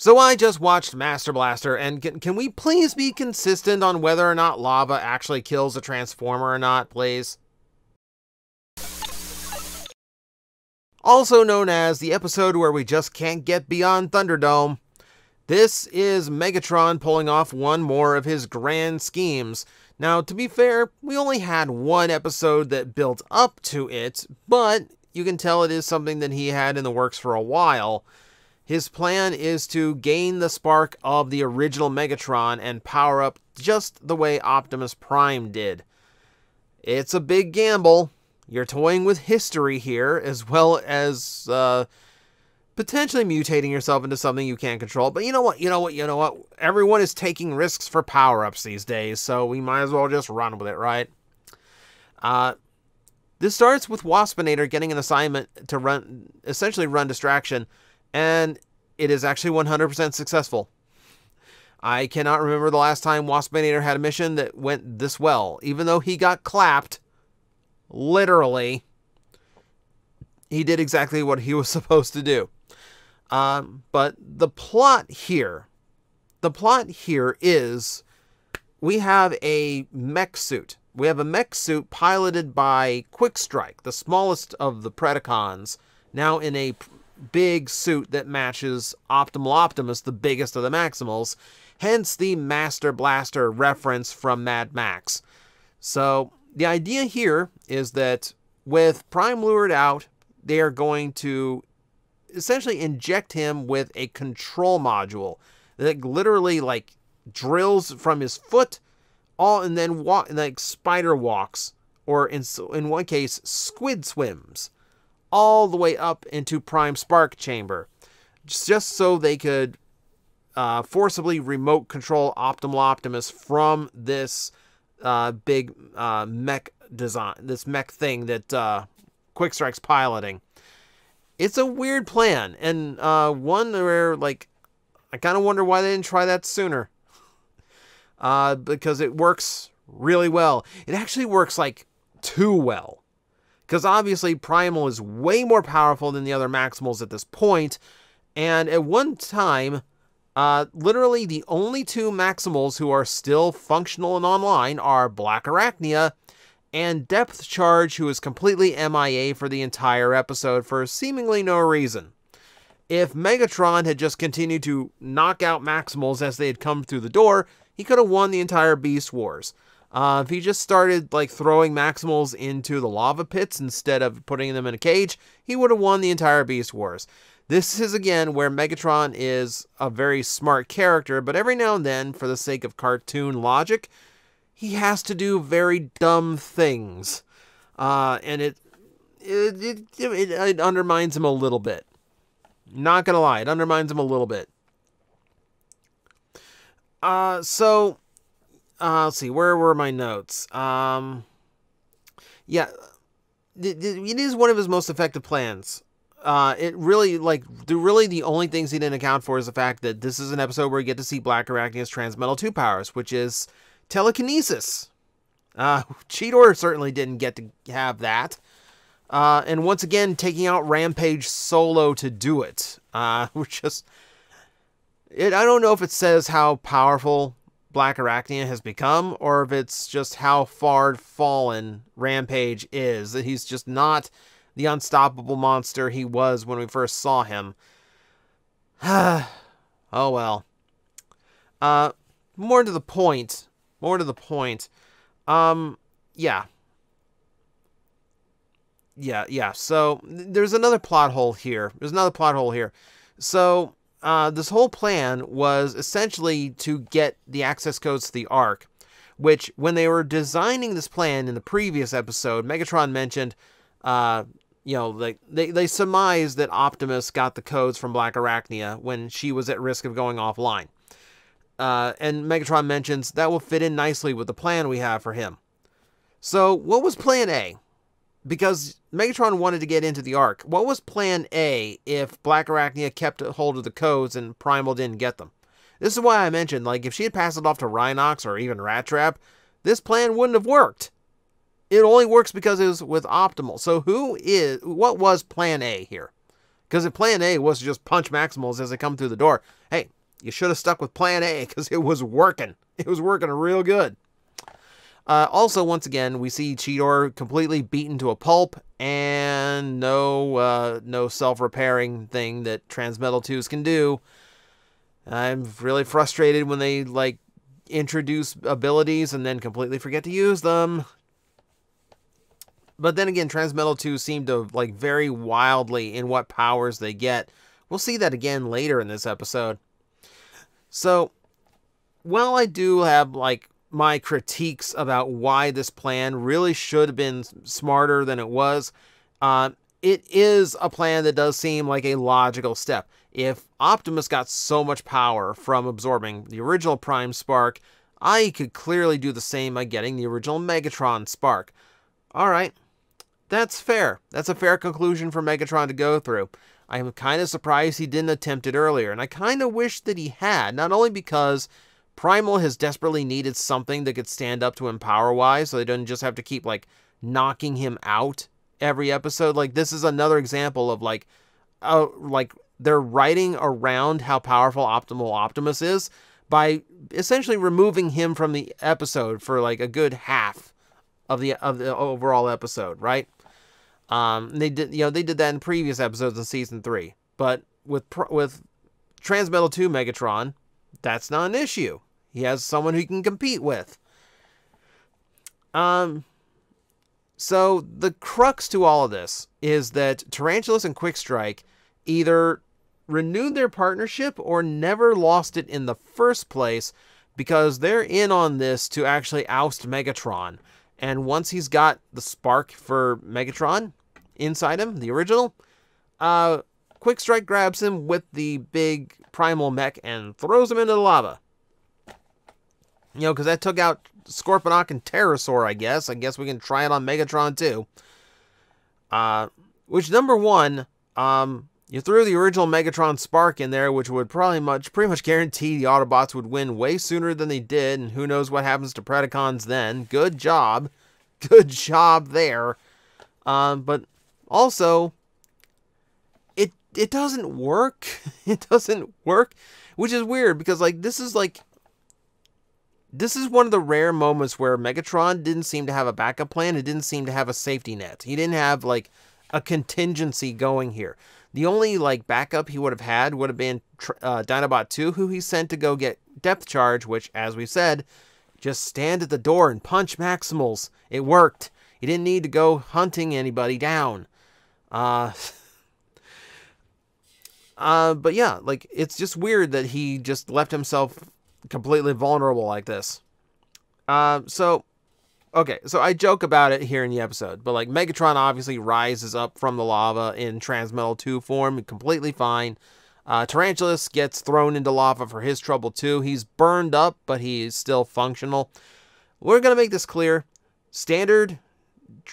So I just watched Master Blaster, and can, can we please be consistent on whether or not lava actually kills a Transformer or not, please? Also known as the episode where we just can't get beyond Thunderdome. This is Megatron pulling off one more of his grand schemes. Now, to be fair, we only had one episode that built up to it, but you can tell it is something that he had in the works for a while. His plan is to gain the spark of the original Megatron and power up just the way Optimus Prime did. It's a big gamble. You're toying with history here, as well as uh, potentially mutating yourself into something you can't control. But you know what? You know what? You know what? Everyone is taking risks for power ups these days, so we might as well just run with it, right? Uh, this starts with Waspinator getting an assignment to run, essentially run distraction and it is actually 100% successful. I cannot remember the last time Waspinator had a mission that went this well. Even though he got clapped, literally, he did exactly what he was supposed to do. Um, but the plot here, the plot here is we have a mech suit. We have a mech suit piloted by Quick Strike, the smallest of the Predacons, now in a big suit that matches Optimal Optimus, the biggest of the Maximals, hence the Master Blaster reference from Mad Max. So the idea here is that with Prime lured out, they are going to essentially inject him with a control module that literally like drills from his foot all and then walk like spider walks or in in one case squid swims all the way up into Prime Spark Chamber, just so they could uh, forcibly remote control Optimal Optimus from this uh, big uh, mech design, this mech thing that uh, Quickstrike's piloting. It's a weird plan, and uh, one where like I kind of wonder why they didn't try that sooner. Uh, because it works really well. It actually works like too well. Because obviously, Primal is way more powerful than the other Maximals at this point, and at one time, uh, literally the only two Maximals who are still functional and online are Black Arachnia and Depth Charge, who is completely MIA for the entire episode for seemingly no reason. If Megatron had just continued to knock out Maximals as they had come through the door, he could have won the entire Beast Wars. Uh, if he just started like throwing Maximals into the lava pits instead of putting them in a cage, he would have won the entire Beast Wars. This is again where Megatron is a very smart character, but every now and then, for the sake of cartoon logic, he has to do very dumb things, uh, and it it, it it it undermines him a little bit. Not gonna lie, it undermines him a little bit. Uh, so uh, let's see, where were my notes? Um, yeah, it is one of his most effective plans. Uh, it really, like, the really the only things he didn't account for is the fact that this is an episode where you get to see Black Arachnia's Transmetal 2 powers, which is telekinesis. Uh, Cheetor certainly didn't get to have that. Uh, and once again, taking out Rampage solo to do it. Uh, which just... It, I don't know if it says how powerful Black Arachnia has become, or if it's just how far fallen Rampage is. That he's just not the unstoppable monster he was when we first saw him. oh well. Uh, more to the point. More to the point. Um, yeah. Yeah, yeah. So there's another plot hole here. There's another plot hole here. So uh, this whole plan was essentially to get the access codes to the Ark, which, when they were designing this plan in the previous episode, Megatron mentioned, uh, you know, like they, they surmised that Optimus got the codes from Black Arachnia when she was at risk of going offline. Uh, and Megatron mentions that will fit in nicely with the plan we have for him. So, what was plan A? Because Megatron wanted to get into the Ark. What was plan A if Black Arachnia kept hold of the codes and Primal didn't get them? This is why I mentioned, like, if she had passed it off to Rhinox or even Rat Trap, this plan wouldn't have worked. It only works because it was with Optimal. So who is, what was plan A here? Because if plan A was to just punch Maximals as they come through the door, hey, you should have stuck with plan A because it was working. It was working real good. Uh, also, once again, we see Cheetor completely beaten to a pulp and no uh, no self-repairing thing that Transmetal 2s can do. I'm really frustrated when they like introduce abilities and then completely forget to use them. But then again, Transmetal 2 seem to like vary wildly in what powers they get. We'll see that again later in this episode. So, while I do have like my critiques about why this plan really should have been smarter than it was, uh, it is a plan that does seem like a logical step. If Optimus got so much power from absorbing the original Prime Spark, I could clearly do the same by getting the original Megatron Spark. Alright, that's fair. That's a fair conclusion for Megatron to go through. I am kind of surprised he didn't attempt it earlier, and I kind of wish that he had, not only because Primal has desperately needed something that could stand up to him power-wise, so they don't just have to keep, like, knocking him out every episode. Like, this is another example of, like, uh, like, they're writing around how powerful Optimal Optimus is by essentially removing him from the episode for, like, a good half of the of the overall episode, right? Um, they did, you know, they did that in previous episodes in season three, but with with Transmetal 2 Megatron, that's not an issue. He has someone who can compete with. Um, so the crux to all of this is that Tarantulas and Quick Strike either renewed their partnership or never lost it in the first place because they're in on this to actually oust Megatron. And once he's got the spark for Megatron inside him, the original, uh, Quick Strike grabs him with the big primal mech and throws him into the lava. You know, because that took out Scorponok and Terrorsaur, I guess. I guess we can try it on Megatron too. Uh, which number one, um, you threw the original Megatron Spark in there, which would probably much pretty much guarantee the Autobots would win way sooner than they did, and who knows what happens to Predacons then. Good job. Good job there. Um, but also, it it doesn't work. It doesn't work, which is weird because like this is like this is one of the rare moments where Megatron didn't seem to have a backup plan. It didn't seem to have a safety net. He didn't have like a contingency going here. The only like backup he would have had would have been uh, Dinobot 2, who he sent to go get Depth Charge, which, as we said, just stand at the door and punch Maximals. It worked. He didn't need to go hunting anybody down. Uh, uh, but yeah, like it's just weird that he just left himself completely vulnerable like this. Uh, so, okay, so I joke about it here in the episode, but like Megatron obviously rises up from the lava in Transmetal 2 form, completely fine. Uh, Tarantulas gets thrown into lava for his trouble too. He's burned up, but he's still functional. We're going to make this clear. Standard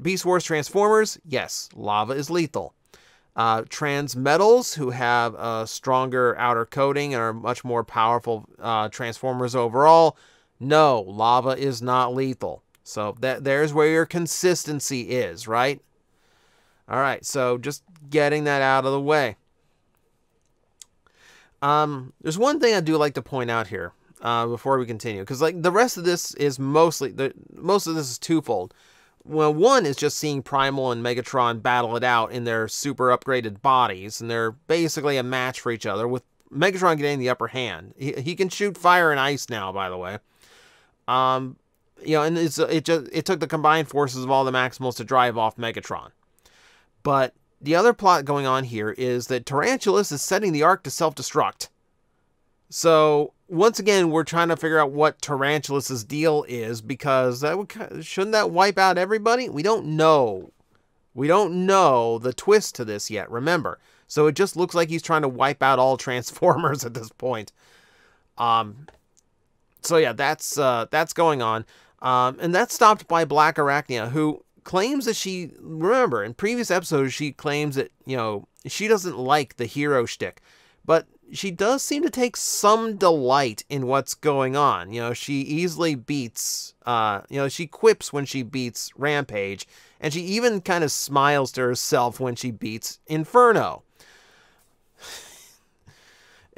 Beast Wars Transformers, yes, lava is lethal. Uh, transmetals, who have a stronger outer coating and are much more powerful uh, transformers overall, no, lava is not lethal. So that there's where your consistency is, right? All right, so just getting that out of the way. Um, there's one thing I do like to point out here uh, before we continue, because like the rest of this is mostly the most of this is twofold. Well, one is just seeing Primal and Megatron battle it out in their super upgraded bodies, and they're basically a match for each other, with Megatron getting the upper hand. He, he can shoot fire and ice now, by the way. Um, you know, and it's, it just it took the combined forces of all the Maximals to drive off Megatron. But the other plot going on here is that Tarantulas is setting the Ark to self-destruct. So once again, we're trying to figure out what Tarantulas' deal is because that would shouldn't that wipe out everybody? We don't know. We don't know the twist to this yet. Remember, so it just looks like he's trying to wipe out all Transformers at this point. Um. So yeah, that's uh, that's going on, um, and that's stopped by Black Arachnia, who claims that she remember in previous episodes she claims that you know she doesn't like the hero shtick, but she does seem to take some delight in what's going on. You know, she easily beats, uh, you know, she quips when she beats Rampage, and she even kind of smiles to herself when she beats Inferno.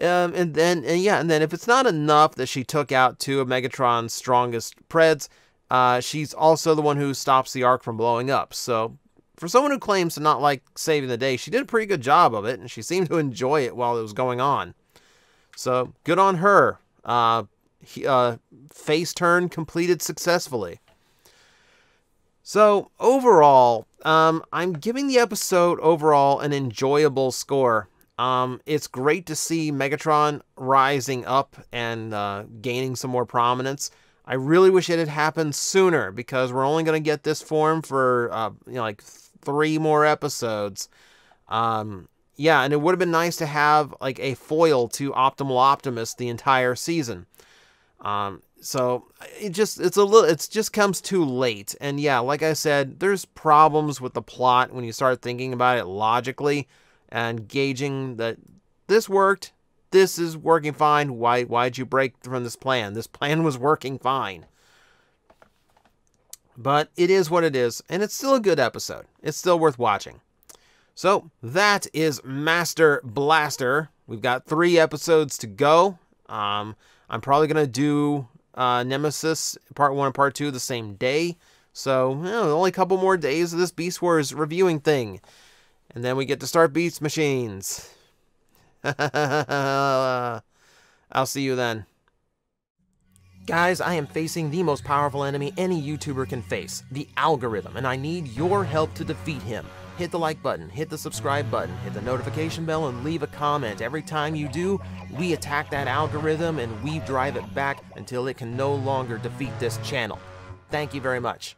Um, and then, and yeah, and then if it's not enough that she took out two of Megatron's strongest Preds, uh, she's also the one who stops the ark from blowing up. So, for someone who claims to not like saving the day, she did a pretty good job of it, and she seemed to enjoy it while it was going on. So, good on her. Uh, he, uh, face turn completed successfully. So, overall, um, I'm giving the episode overall an enjoyable score. Um, it's great to see Megatron rising up and uh, gaining some more prominence. I really wish it had happened sooner because we're only going to get this form for uh, you know like three more episodes. Um, yeah, and it would have been nice to have like a foil to Optimal Optimus the entire season. Um, so it just it's a little it just comes too late. And yeah, like I said, there's problems with the plot when you start thinking about it logically and gauging that this worked, this is working fine. Why why'd you break from this plan? This plan was working fine. But it is what it is, and it's still a good episode. It's still worth watching. So that is Master Blaster. We've got three episodes to go. Um, I'm probably gonna do uh, Nemesis Part 1 and Part 2 the same day. So, you know, only a couple more days of this Beast Wars reviewing thing. And then we get to start Beast Machines. I'll see you then. Guys, I am facing the most powerful enemy any YouTuber can face, the algorithm, and I need your help to defeat him. Hit the like button, hit the subscribe button, hit the notification bell, and leave a comment. Every time you do, we attack that algorithm and we drive it back until it can no longer defeat this channel. Thank you very much.